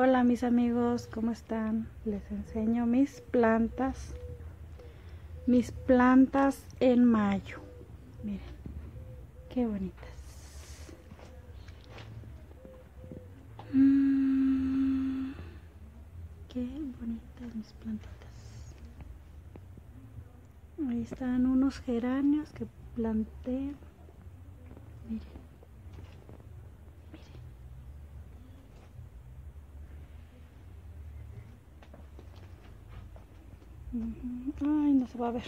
Hola mis amigos, ¿cómo están? Les enseño mis plantas. Mis plantas en mayo. Miren, qué bonitas. Mm, qué bonitas mis plantitas. Ahí están unos geranios que planté. Miren. Ay, no se va a ver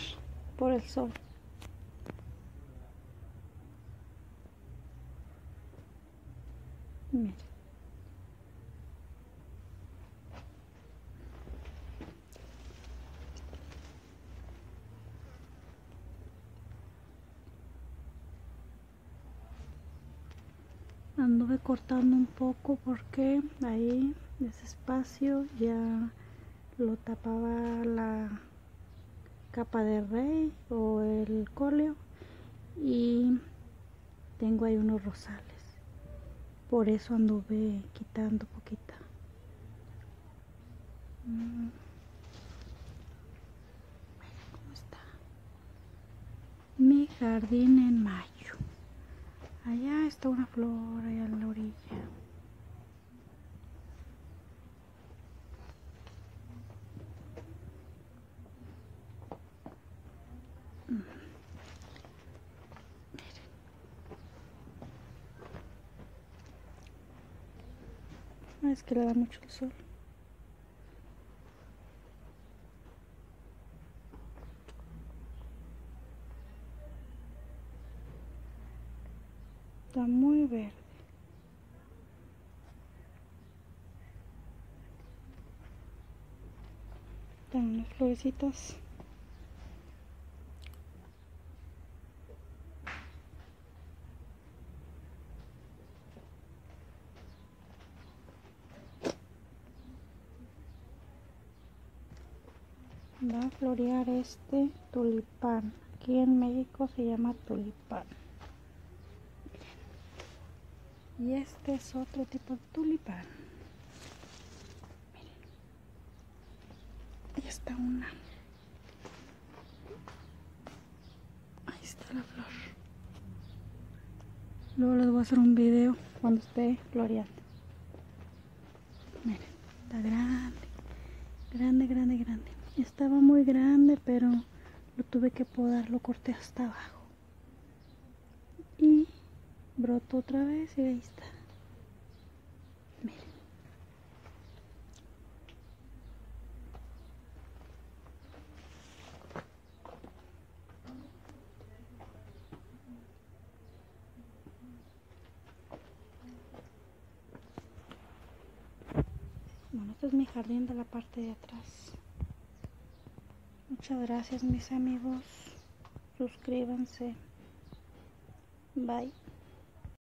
por el sol. Mira. Anduve cortando un poco porque ahí ese espacio ya lo tapaba la capa de rey o el cóleo y tengo ahí unos rosales. Por eso anduve quitando poquita. Mm. cómo está. Mi jardín en mayo. Allá está una flor allá en la orilla es que le da mucho el sol. Está muy verde. Están unas florecitas va a florear este tulipán. Aquí en México se llama tulipán. Y este es otro tipo de tulipán. Miren. Ahí está una. Ahí está la flor. Luego les voy a hacer un video cuando esté floreando. Miren está grande. Grande grande grande estaba muy grande pero lo tuve que podar lo corté hasta abajo. Y brotó otra vez y ahí está. Miren. Bueno este es mi jardín de la parte de atrás Muchas gracias mis amigos. Suscríbanse. Bye.